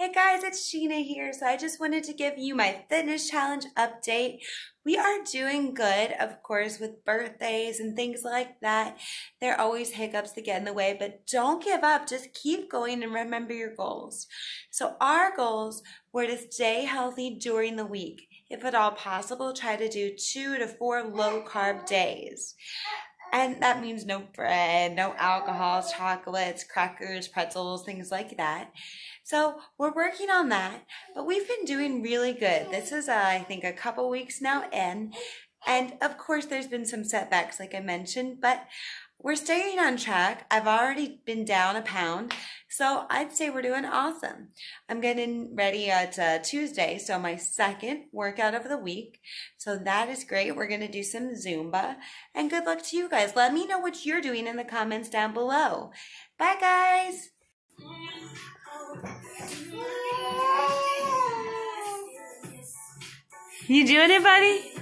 Hey guys, it's Sheena here. So I just wanted to give you my fitness challenge update. We are doing good, of course, with birthdays and things like that. There are always hiccups that get in the way, but don't give up. Just keep going and remember your goals. So our goals were to stay healthy during the week. If at all possible, try to do two to four low carb days. And that means no bread, no alcohol, chocolates, crackers, pretzels, things like that. So we're working on that, but we've been doing really good. This is, uh, I think, a couple weeks now in. And of course, there's been some setbacks, like I mentioned, but we're staying on track. I've already been down a pound, so I'd say we're doing awesome. I'm getting ready at uh, Tuesday, so my second workout of the week. So that is great. We're going to do some Zumba, and good luck to you guys. Let me know what you're doing in the comments down below. Bye, guys. You doing it, buddy?